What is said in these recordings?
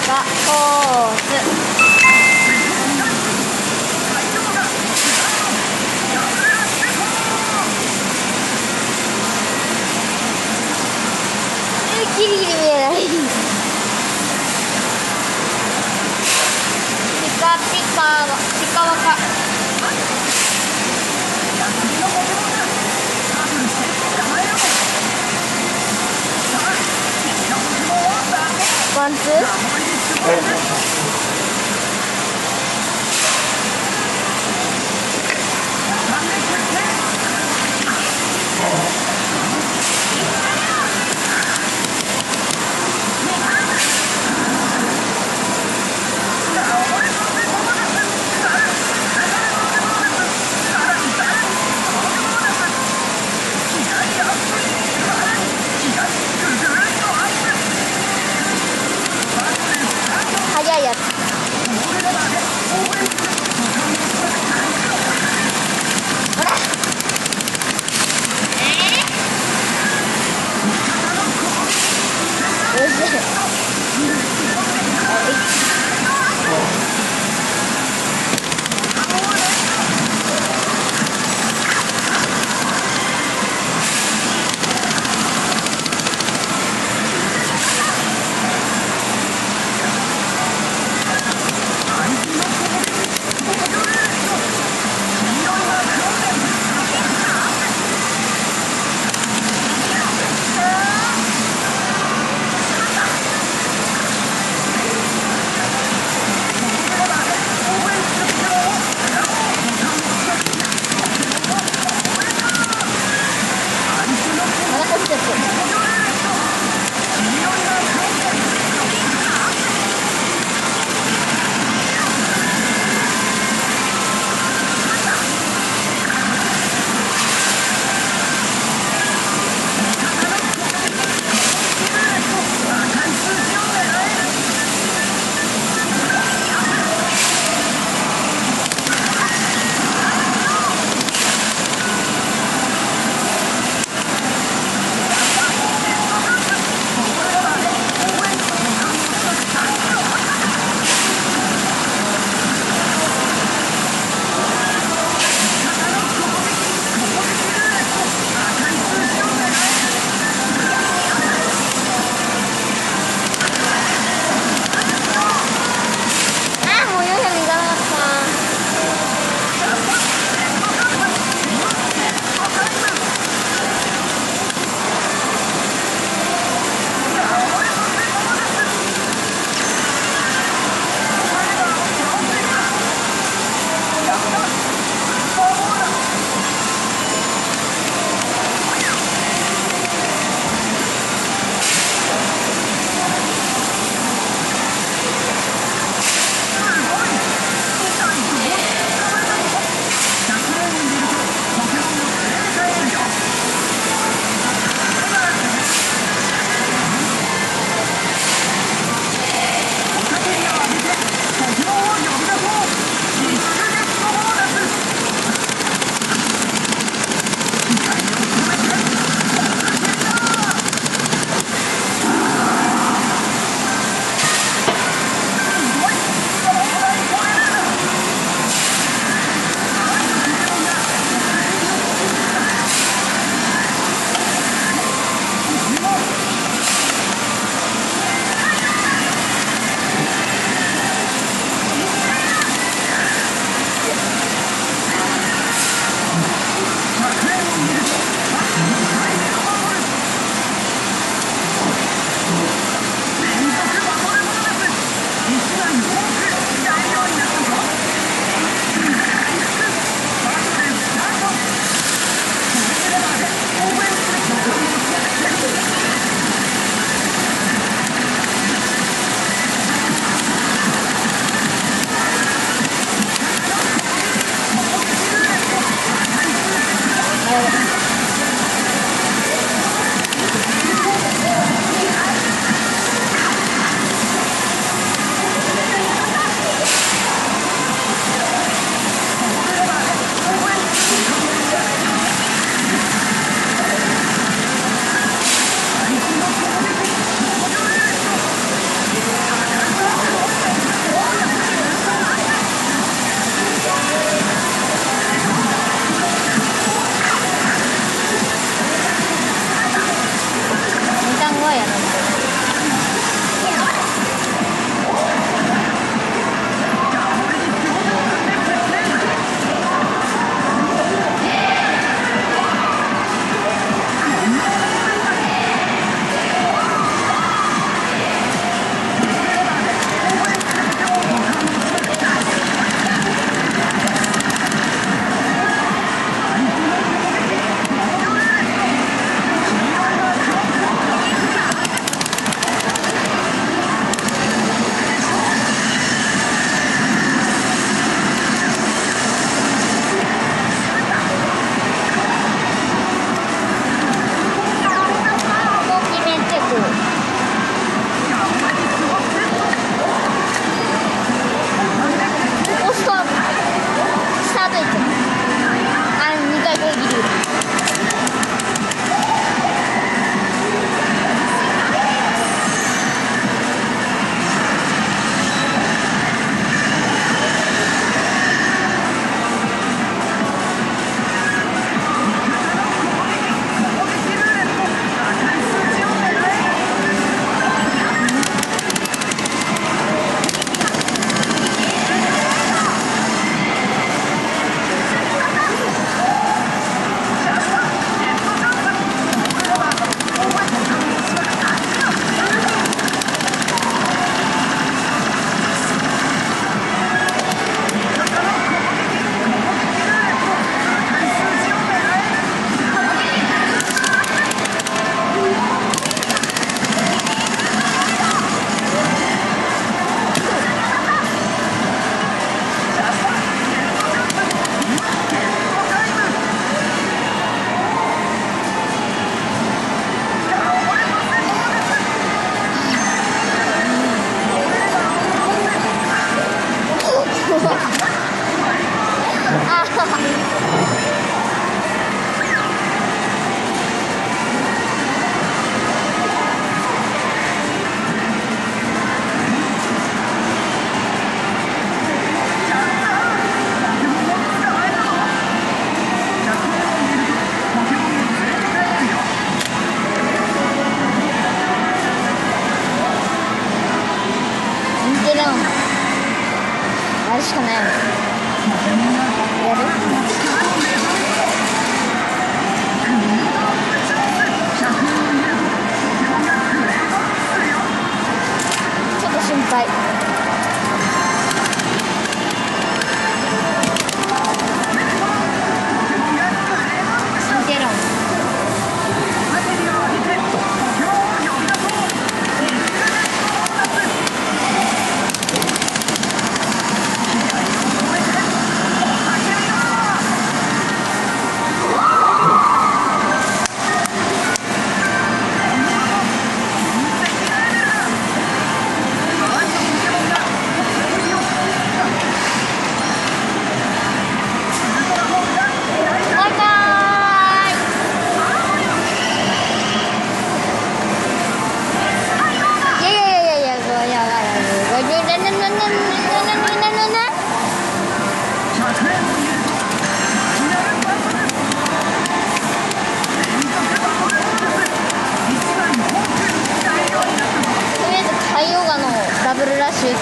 かポーズ。ギリギリ見えないピカピカピカワカワンツー早い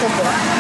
这个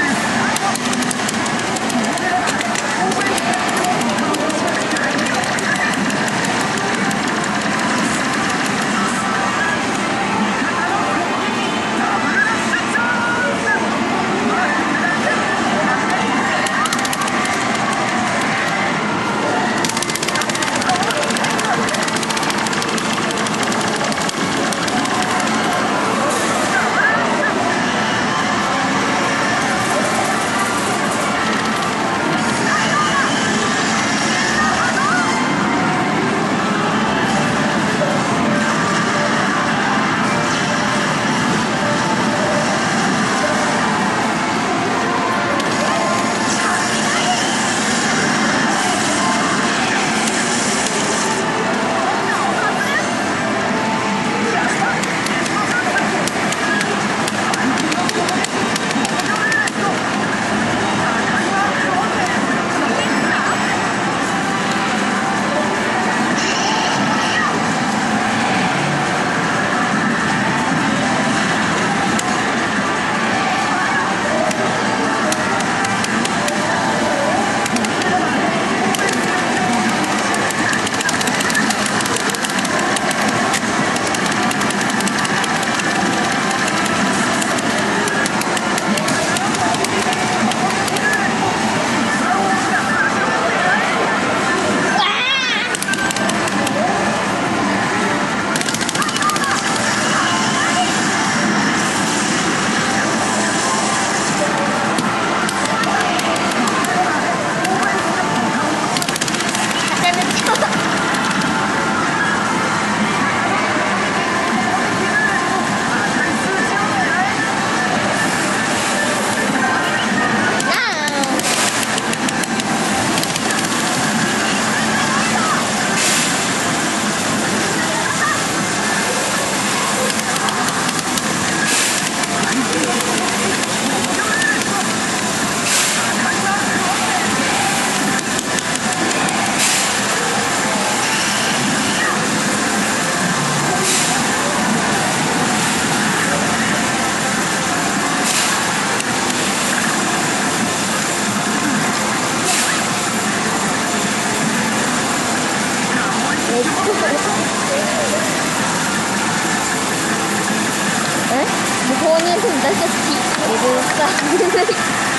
私たち、レベルさ。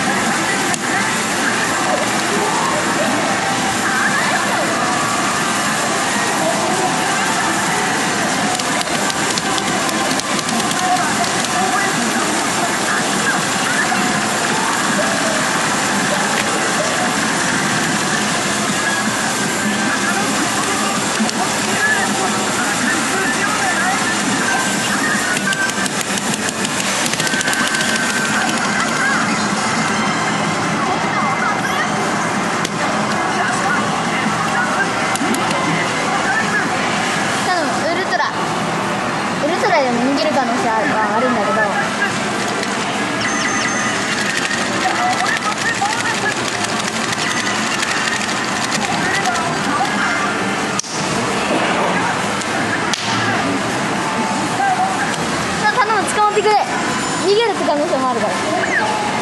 る可能性はあるんだけど。逃げるって可能性もあるから。